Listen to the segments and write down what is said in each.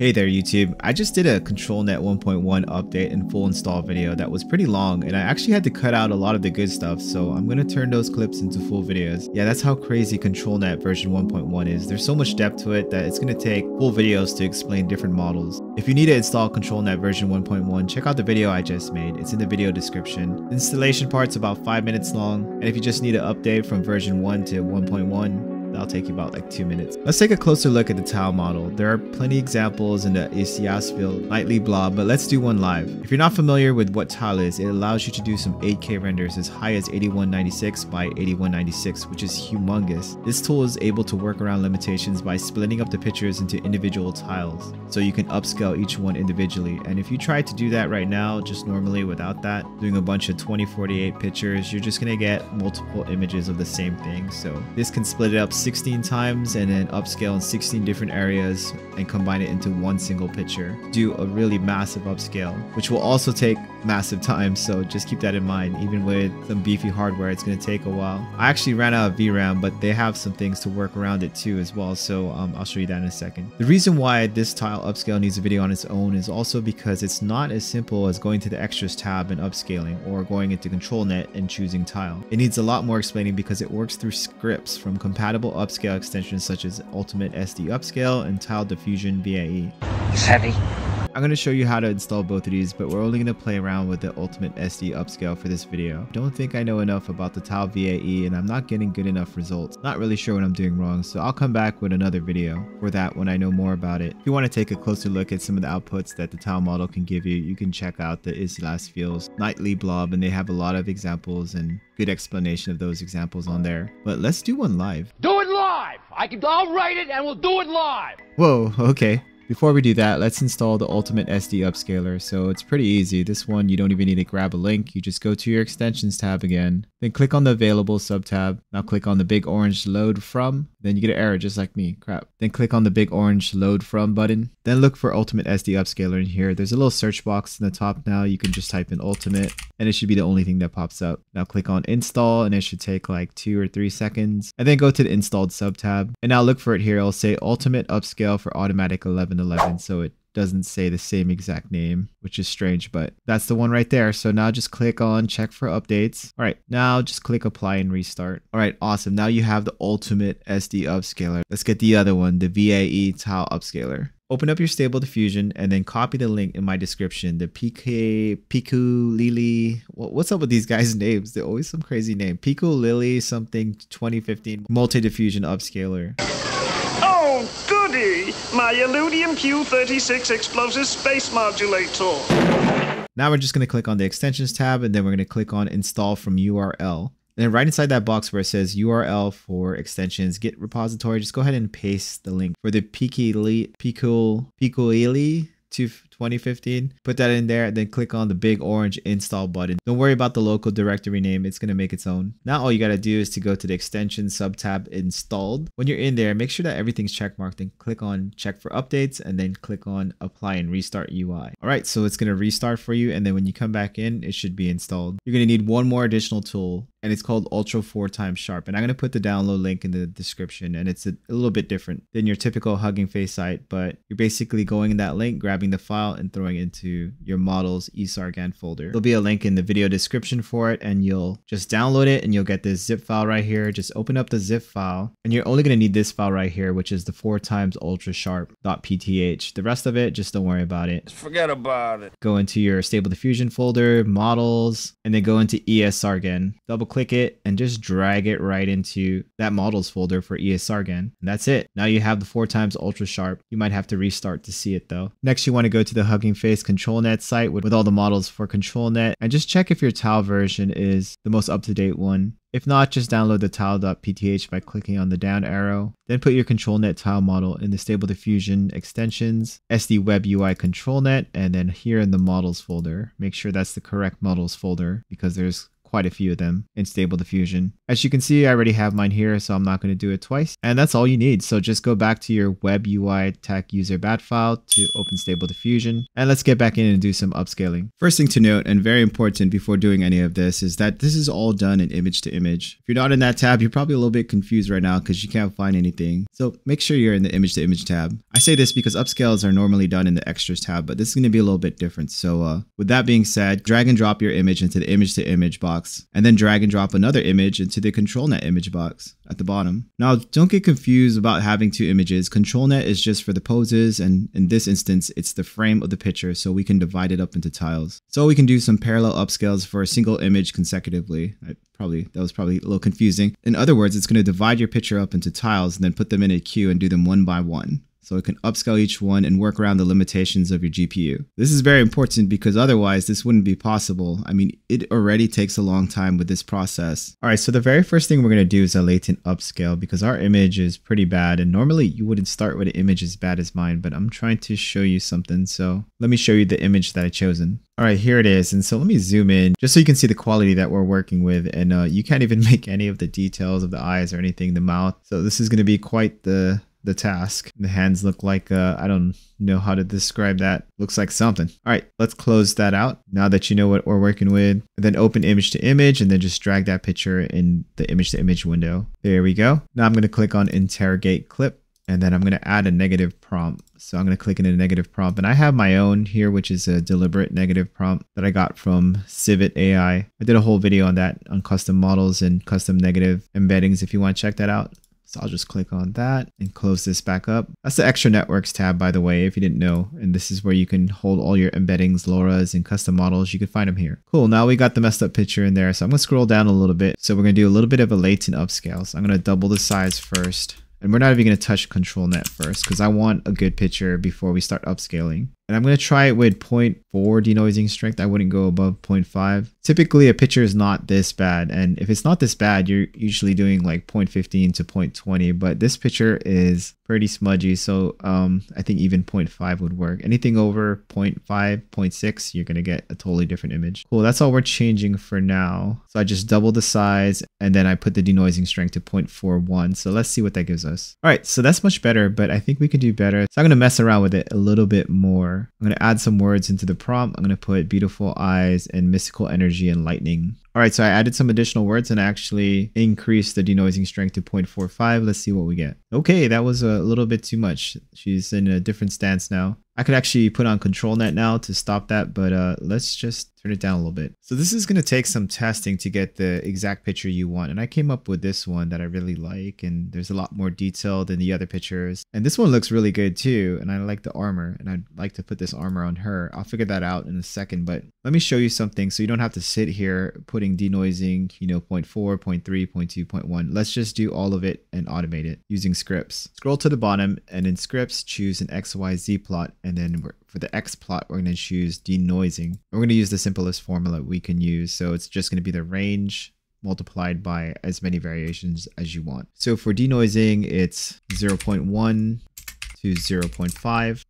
Hey there YouTube, I just did a ControlNet 1.1 update and full install video that was pretty long and I actually had to cut out a lot of the good stuff so I'm to turn those clips into full videos. Yeah, that's how crazy ControlNet version 1.1 is. There's so much depth to it that it's to take full videos to explain different models. If you need to install ControlNet version 1.1, check out the video I just made. It's in the video description. The installation part's about 5 minutes long and if you just need an update from version 1 to 1.1, That'll take you about like two minutes. Let's take a closer look at the tile model. There are plenty examples in the lllyasviel nightly blob, but let's do one live. If you're not familiar with what tile is, it allows you to do some 8K renders as high as 8196 by 8196, which is humongous. This tool is able to work around limitations by splitting up the pictures into individual tiles, so you can upscale each one individually. And if you try to do that right now, just normally without that, doing a bunch of 2048 pictures, you're just gonna get multiple images of the same thing. So this can split it up 16 times and then upscale in 16 different areas and combine it into one single picture. Do a really massive upscale, which will also take massive time. So just keep that in mind. Even with some beefy hardware, it's going to take a while. I actually ran out of VRAM, but they have some things to work around it too as well. So um, I'll show you that in a second. The reason why this tile upscale needs a video on its own is also because it's not as simple as going to the extras tab and upscaling or going into ControlNet and choosing tile. It needs a lot more explaining because it works through scripts from compatible upscale extensions such as Ultimate SD Upscale and Tile Diffusion VAE. It's heavy. I'm going to show you how to install both of these, but we're only going to play around with the Ultimate SD upscale for this video. Don't think I know enough about the Tile VAE and I'm not getting good enough results. Not really sure what I'm doing wrong, so I'll come back with another video for that when I know more about it. If you want to take a closer look at some of the outputs that the Tile model can give you, you can check out the lllyasviel nightly blob and they have a lot of examples and good explanation of those examples on there. But let's do one live. Do it live! I can, I'll write it and we'll do it live! Whoa, okay. Before we do that, let's install the Ultimate SD Upscaler. So it's pretty easy. This one, you don't even need to grab a link. You just go to your extensions tab again, then click on the available sub tab. Now click on the big orange load from, then you get an error just like me, crap. Then click on the big orange load from button. Then look for Ultimate SD Upscaler in here. There's a little search box in the top now. You can just type in Ultimate and it should be the only thing that pops up. Now click on install and it should take like two or three seconds. And then go to the installed sub tab. And now look for it here. It'll say Ultimate Upscale for Automatic 11 11 so it doesn't say the same exact name which is strange but that's the one right there so now just click on check for updates all right now just click apply and restart all right awesome now you have the ultimate sd upscaler let's get the other one the vae tile upscaler Open up your Stable Diffusion and then copy the link in my description. The PK Piku Lily. What's up with these guys' names? They're always some crazy name. Piku Lily something 2015 multi diffusion upscaler. Oh! My Illudium Q36 explosive space modulator. Now we're just going to click on the extensions tab and then we're going to click on install from URL. And then right inside that box where it says URL for extensions, git repository, just go ahead and paste the link for the Piku Piku 2015. Put that in there and then click on the big orange install button. Don't worry about the local directory name. It's going to make its own. Now all you got to do is to go to the extension sub tab installed. When you're in there, make sure that everything's checkmarked and click on check for updates and then click on apply and restart UI. All right, so it's going to restart for you. And then when you come back in, it should be installed. You're going to need one more additional tool and it's called Ultra 4 times Sharp. And I'm going to put the download link in the description. And it's a, a, little bit different than your typical Hugging Face site, but you're basically going in that link, grabbing the file and throwing into your model's ESRGAN folder. There'll be a link in the video description for it and you'll just download it and you'll get this zip file right here. Just open up the zip file and you're only going to need this file right here, which is the 4 times ultra sharp.pth. The rest of it, just don't worry about it. Forget about it. Go into your Stable Diffusion folder, models, and then go into ESRGAN. Double click it and just drag it right into that models folder for ESRGAN. And that's it. Now you have the four times ultra sharp. You might have to restart to see it though. Next, you want to go to the Hugging Face ControlNet site with, with all the models for ControlNet and just check if your tile version is the most up-to-date one. If not, just download the tile.pth by clicking on the down arrow. Then put your ControlNet tile model in the Stable Diffusion extensions, SD Web UI ControlNet, and then here in the models folder. Make sure that's the correct models folder because there's quite a few of them in Stable Diffusion. As you can see, I already have mine here, so I'm not going to do it twice. And that's all you need. So just go back to your web UI tech user bat file to open Stable Diffusion. And let's get back in and do some upscaling. First thing to note, and very important before doing any of this, is that this is all done in image to image. If you're not in that tab, you're probably a little bit confused right now because you can't find anything. So make sure you're in the image to image tab. I say this because upscales are normally done in the extras tab, but this is going to be a little bit different. So uh, with that being said, drag and drop your image into the image to image box and then drag and drop another image into the ControlNet image box at the bottom. Now, don't get confused about having two images. ControlNet is just for the poses, and in this instance, it's the frame of the picture, so we can divide it up into tiles. So we can do some parallel upscales for a single image consecutively. I probably That was probably a little confusing. In other words, it's going to divide your picture up into tiles and then put them in a queue and do them one by one so it can upscale each one and work around the limitations of your GPU. This is very important because otherwise this wouldn't be possible. I mean, it already takes a long time with this process. All right, so the very first thing we're to do is a latent upscale because our image is pretty bad and normally you wouldn't start with an image as bad as mine, but I'm trying to show you something. So let me show you the image that I chosen. All right, here it is. And so let me zoom in just so you can see the quality that we're working with. And uh, you can't even make any of the details of the eyes or anything, the mouth. So this is going to be quite the the task. The hands look like, uh, I don't know how to describe that. Looks like something. All right, let's close that out. Now that you know what we're working with, then open image to image and then just drag that picture in the image to image window. There we go. Now I'm going to click on interrogate clip and then I'm going to add a negative prompt. So I'm going to click in a negative prompt and I have my own here, which is a deliberate negative prompt that I got from Civit AI. I did a whole video on that on custom models and custom negative embeddings if you want to check that out. So I'll just click on that and close this back up. That's the extra networks tab, by the way, if you didn't know. And this is where you can hold all your embeddings, LoRa's, and custom models. You can find them here. Cool. Now we got the messed up picture in there. So I'm going to scroll down a little bit. So we're going to do a little bit of a latent upscale. So I'm going to double the size first. And we're not even going to touch ControlNet first because I want a good picture before we start upscaling. And I'm going to try it with 0.4 denoising strength. I wouldn't go above 0.5. Typically, a picture is not this bad. And if it's not this bad, you're usually doing like 0.15 to 0.20. But this picture is pretty smudgy. So um, I think even 0.5 would work. Anything over 0.5, 0.6, you're going to get a totally different image. Cool. That's all we're changing for now. So I just double the size and then I put the denoising strength to 0.41. So let's see what that gives us. All right. So that's much better, but I think we can do better. So I'm going to mess around with it a little bit more. I'm going to add some words into the prompt. I'm going to put beautiful eyes and mystical energy and lightning. All right, so I added some additional words and actually increased the denoising strength to 0.45. Let's see what we get. Okay, that was a little bit too much. She's in a different stance now. I could actually put on ControlNet now to stop that, but uh, let's just turn it down a little bit. So this is going to take some testing to get the exact picture you want. And I came up with this one that I really like. And there's a lot more detail than the other pictures. And this one looks really good too. And I like the armor and I'd like to put this armor on her. I'll figure that out in a second, but let me show you something so you don't have to sit here putting denoising, you know, 0.4, 0.3, 0.2, 0.1. Let's just do all of it and automate it using scripts. Scroll to the bottom and in scripts, choose an XYZ plot and then for the X plot, we're going to choose denoising. We're going to use the simplest formula we can use. So it's just going to be the range multiplied by as many variations as you want. So for denoising, it's 0.1 to 0.5.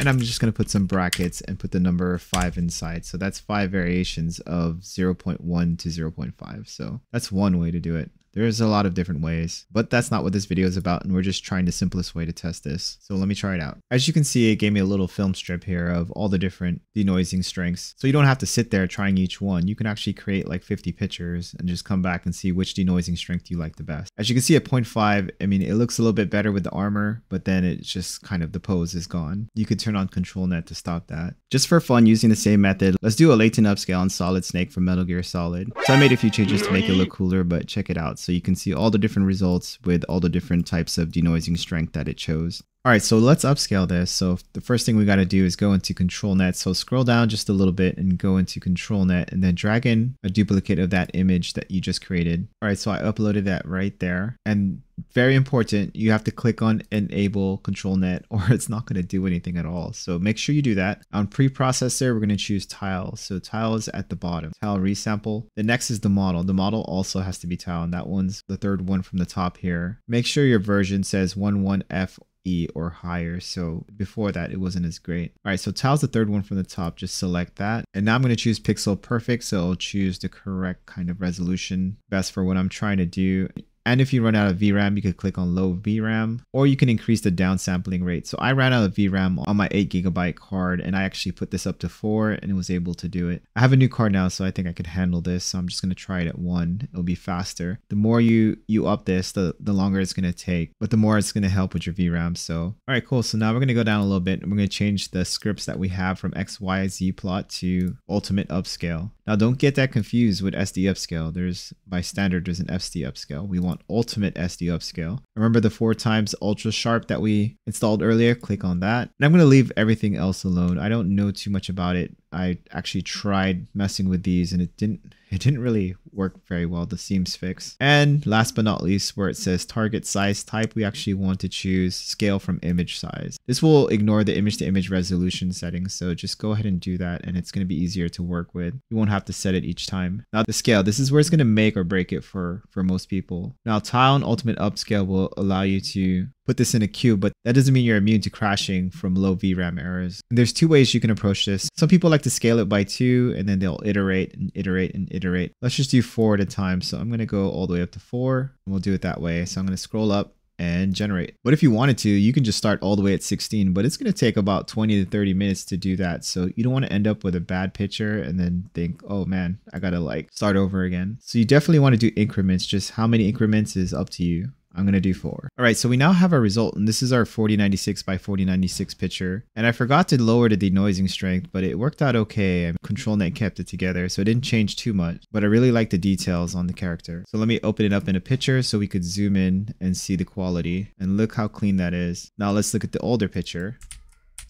And I'm just going to put some brackets and put the number 5 inside. So that's 5 variations of 0.1 to 0.5. So that's one way to do it. There's a lot of different ways, but that's not what this video is about and we're just trying the simplest way to test this. So let me try it out. As you can see, it gave me a little film strip here of all the different denoising strengths. So you don't have to sit there trying each one. You can actually create like 50 pictures and just come back and see which denoising strength you like the best. As you can see at 0.5, I mean, it looks a little bit better with the armor, but then it's just kind of the pose is gone. You could turn on control net to stop that. Just for fun, using the same method, let's do a latent upscale on Solid Snake from Metal Gear Solid. So I made a few changes to make it look cooler, but check it out so you can see all the different results with all the different types of denoising strength that it chose. All right, so let's upscale this. So the first thing we got to do is go into ControlNet. So scroll down just a little bit and go into ControlNet and then drag in a duplicate of that image that you just created. All right, so I uploaded that right there. And very important, you have to click on enable ControlNet or it's not going to do anything at all. So make sure you do that. On preprocessor, we're going to choose tile. So tile is at the bottom, tile resample. The next is the model. The model also has to be tile and that one's the third one from the top here. Make sure your version says 11F E or higher. So before that, it wasn't as great. All right, so tile's the third one from the top. Just select that. And now I'm going to choose pixel perfect. So I'll choose the correct kind of resolution best for what I'm trying to do. And if you run out of VRAM, you could click on low VRAM or you can increase the downsampling rate. So I ran out of VRAM on my 8 gigabyte card and I actually put this up to 4 and it was able to do it. I have a new card now, so I think I could handle this. So I'm just going to try it at 1. It'll be faster. The more you you up this, the, the longer it's going to take, but the more it's going to help with your VRAM. So, all right, cool. So now we're going to go down a little bit and we're going to change the scripts that we have from XYZ plot to ultimate upscale. Now don't get that confused with SD upscale. There's by standard there's an SD upscale. We want ultimate SD upscale. Remember the four times ultra sharp that we installed earlier? Click on that. And I'm going to leave everything else alone. I don't know too much about it. I actually tried messing with these and it didn't it didn't really work very well, the seams fix. And last but not least, where it says target size type, we actually want to choose scale from image size. This will ignore the image to image resolution settings. So just go ahead and do that and it's going to be easier to work with. You won't have to set it each time. Now the scale, this is where it's going to make or break it for, for most people. Now tile and ultimate upscale will allow you to put this in a queue, but that doesn't mean you're immune to crashing from low VRAM errors. And there's two ways you can approach this. Some people like to scale it by two and then they'll iterate and iterate and iterate. Let's just do four at a time. So I'm going to go all the way up to four and we'll do it that way. So I'm going to scroll up and generate. But if you wanted to, you can just start all the way at 16, but it's going to take about 20 to 30 minutes to do that. So you don't want to end up with a bad picture and then think, oh man, I got to like start over again. So you definitely want to do increments. Just how many increments is up to you. I'm going to do four. All right, so we now have our result, and this is our 4096 by 4096 picture. And I forgot to lower the denoising strength, but it worked out okay. ControlNet kept it together, so it didn't change too much. But I really like the details on the character. So let me open it up in a picture so we could zoom in and see the quality. And look how clean that is. Now let's look at the older picture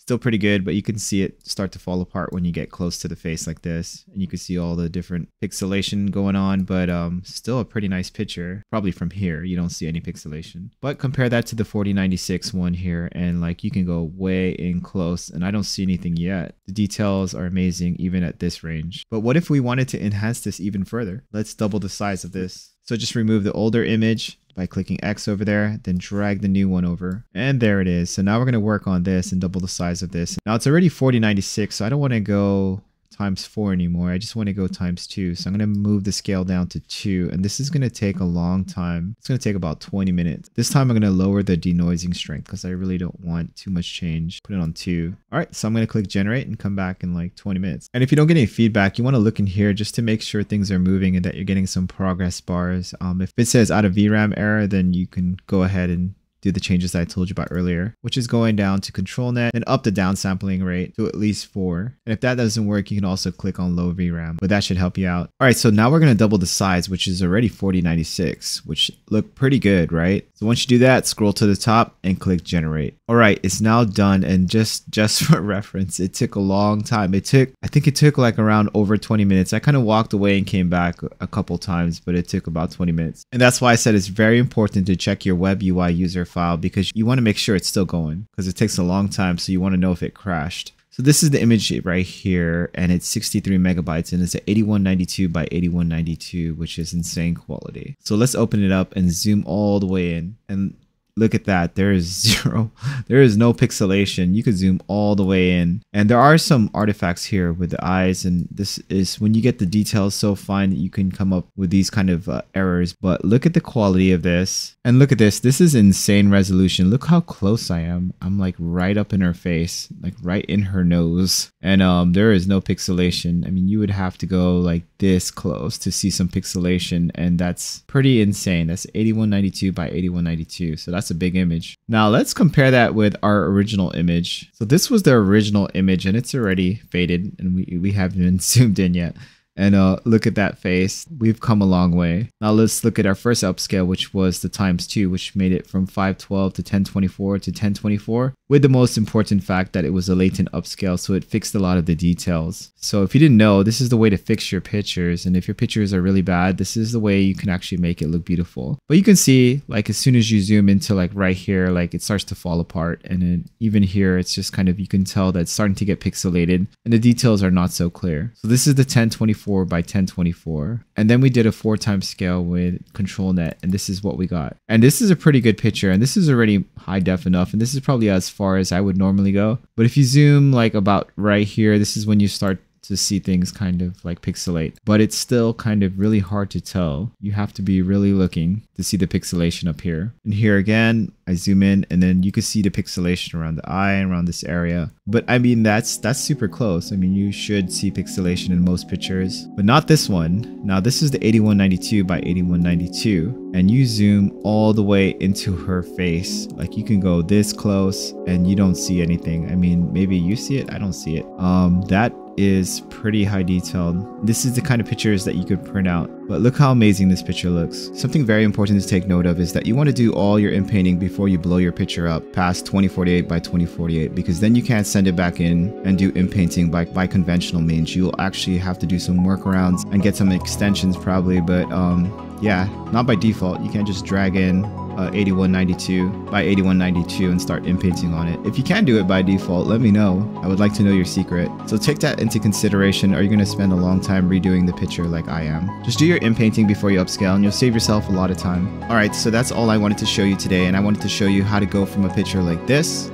still pretty good, but you can see it start to fall apart when you get close to the face like this. And you can see all the different pixelation going on, but um, still a pretty nice picture. Probably from here, you don't see any pixelation. But compare that to the 4096 one here, and like you can go way in close, and I don't see anything yet. The details are amazing even at this range. But what if we wanted to enhance this even further? Let's double the size of this. So just remove the older image by clicking X over there, then drag the new one over. And there it is. So now we're going to work on this and double the size of this. Now it's already 4096, so I don't want to go times 4 anymore. I just want to go times 2. So I'm going to move the scale down to 2. And this is going to take a long time. It's going to take about 20 minutes. This time I'm going to lower the denoising strength because I really don't want too much change. Put it on 2. All right, so I'm going to click generate and come back in like 20 minutes. And if you don't get any feedback, you want to look in here just to make sure things are moving and that you're getting some progress bars. Um, if it says out of VRAM error, then you can go ahead and do the changes that I told you about earlier, which is going down to ControlNet and up the downsampling rate to at least four. And if that doesn't work, you can also click on low VRAM, but that should help you out. All right, so now we're gonna double the size, which is already 4096, which look pretty good, right? So once you do that, scroll to the top and click generate. All right, it's now done. And just, just for reference, it took a long time. It took, I think it took like around over 20 minutes. I kind of walked away and came back a couple times, but it took about 20 minutes. And that's why I said it's very important to check your web UI user file because you want to make sure it's still going because it takes a long time. So you want to know if it crashed. So this is the image right here, and it's 63 megabytes, and it's at 8192 by 8192, which is insane quality. So let's open it up and zoom all the way in. And look at that. There is zero there is no pixelation. You could zoom all the way in. And there are some artifacts here with the eyes. And this is when you get the details so fine that you can come up with these kind of uh, errors. But look at the quality of this. And look at this. This is insane resolution. Look how close i am. I'm like right up in her face like right in her nose. And um there is no pixelation. I mean you would have to go like this close to see some pixelation. And that's pretty insane. That's 8192 by 8192 so that's that's a big image. Now let's compare that with our original image. So this was the original image and it's already faded and we, we haven't been zoomed in yet. And uh, look at that face. We've come a long way. Now let's look at our first upscale, which was the times two, which made it from 512 to 1024 to 1024, with the most important fact that it was a latent upscale, so it fixed a lot of the details. So if you didn't know, this is the way to fix your pictures. And if your pictures are really bad, this is the way you can actually make it look beautiful. But you can see like as soon as you zoom into like right here, like it starts to fall apart. And then even here, it's just kind of, you can tell that it's starting to get pixelated and the details are not so clear. So this is the 1024 by 1024. And then we did a four times scale with control net. and this is what we got. And this is a pretty good picture and this is already high def enough. And this is probably as far as I would normally go. But if you zoom like about right here, this is when you start to see things kind of like pixelate, but it's still kind of really hard to tell. You have to be really looking to see the pixelation up here. And here again, I zoom in and then you can see the pixelation around the eye and around this area. But I mean, that's that's super close. I mean, you should see pixelation in most pictures, but not this one. Now this is the 8192 by 8192 and you zoom all the way into her face. Like you can go this close and you don't see anything. I mean, maybe you see it. I don't see it. Um, that is pretty high detailed. This is the kind of pictures that you could print out. But look how amazing this picture looks. Something very important to take note of is that you want to do all your inpainting before you blow your picture up past 2048 by 2048 because then you can't send it back in and do inpainting by, by conventional means. You'll actually have to do some workarounds and get some extensions probably, but um, yeah, not by default. You can't just drag in uh, 8192 by 8192 and start inpainting on it. If you can do it by default, let me know. I would like to know your secret. So take that into consideration. Are you going to spend a long time redoing the picture like I am? Just do your inpainting before you upscale and you'll save yourself a lot of time. Alright, so that's all I wanted to show you today and I wanted to show you how to go from a picture like this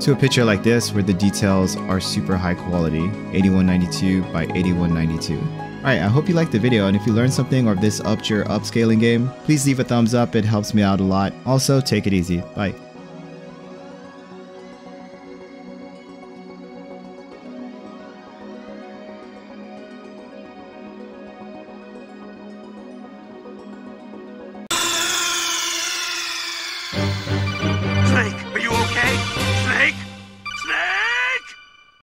to a picture like this where the details are super high quality 8192 by 8192 Alright, I hope you liked the video and if you learned something or this upped your upscaling game, please leave a thumbs up, it helps me out a lot. Also, take it easy. Bye.